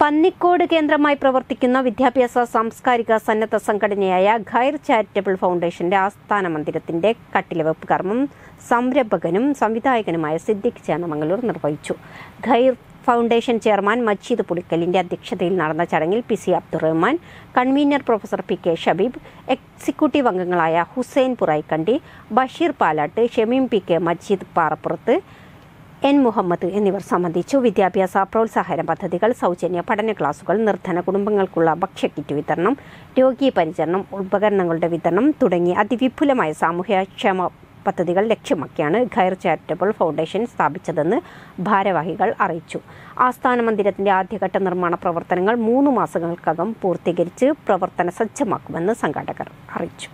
പന്നിക്കോട് കേന്ദ്രമായി പ്രവർത്തിക്കുന്ന വിദ്യാഭ്യാസ സാംസ്കാരിക സന്നദ്ധ സംഘടനയായ ഖൈർ ചാരിറ്റബിൾ ഫൗണ്ടേഷന്റെ ആസ്ഥാന മന്ദിരത്തിന്റെ കട്ടിലവെപ്പ് കർമ്മം സംരംഭകനും സംവിധായകനുമായ സിദ്ദിഖ് ചേന്നമംഗലൂർ നിർവഹിച്ചു. ഖൈർ ഫൗണ്ടേഷൻ ചെയർമാൻ മജീദ് പുളിക്കലിന്റെ അധ്യക്ഷതയിൽ നടന്ന ചടങ്ങിൽ P C Abdurahman convener professor P K Shabeeb executive അംഗങ്ങളായ Hussain Puraikkandi Basheer Palatt Shameem P K Majeed Parappurath N Muhammad എന്നിവർ സംബന്ധിച്ചു വിദ്യാഭ്യാസ പ്രോത്സാഹന പദ്ധതികൾ സൗജന്യ പഠന ക്ലാസുകൾ നിർധന കുടുംബങ്ങൾക്കുള്ള ഭക്ഷ്യക്കിറ്റ് വിതരണം രോഗി പരിചരണം ഉപകരണങ്ങളുടെ വിതരണം തുടങ്ങി അതിവിപുലമായ സാമൂഹ്യക്ഷേമ പദ്ധതികൾ ലക്ഷ്യമാക്കിയാണ് ഖൈർ ചാരിറ്റബിൾ ഫൗണ്ടേഷൻ സ്ഥാപിച്ചതെന്ന് ഭാരവാഹികൾ അറിയിച്ചു. ആസ്ഥാന മന്ദിരത്തിന്റെ ആദ്യഘട്ട നിർമ്മാണ പ്രവർത്തനങ്ങൾ മൂന്ന് മാസങ്ങൾക്കകം പൂർത്തീകരിച്ച് പ്രവർത്തന സജ്ജമാക്കുമെന്ന് സംഘാടകർ അറിയിച്ചു.